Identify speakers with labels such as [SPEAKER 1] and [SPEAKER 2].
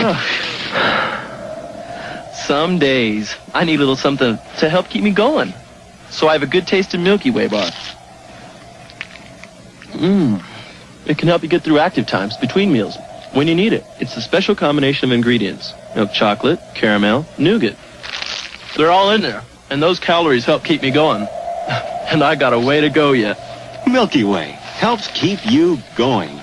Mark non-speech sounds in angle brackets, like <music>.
[SPEAKER 1] <sighs> Some days, I need a little something to help keep me going. So I have a good taste of Milky Way bar. Mmm. It can help you get through active times between meals when you need it. It's a special combination of ingredients. Milk chocolate, caramel, nougat. They're all in there, and those calories help keep me going. <laughs> and I got a way to go yet.
[SPEAKER 2] Milky Way helps keep you going.